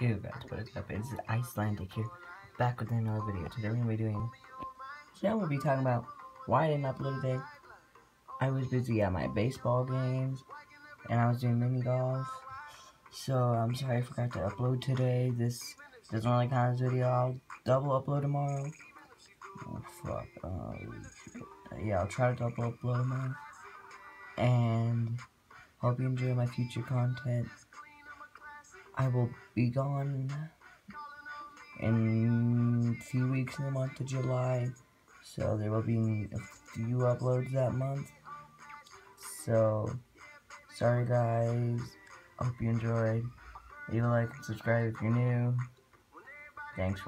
Ew guys, what is up? It's Icelantic here, back with another video. Today we're going to be doing, today we'll be talking about why I didn't upload today. I was busy at my baseball games, and I was doing mini golf. So, I'm sorry I forgot to upload today. This doesn't really count as video. I'll double upload tomorrow. Oh, fuck. Uh, yeah, I'll try to double upload tomorrow. And, hope you enjoy my future content. I will be gone in a few weeks in the month of July, so there will be a few uploads that month. So, sorry guys, hope you enjoyed. Leave a like and subscribe if you're new. Thanks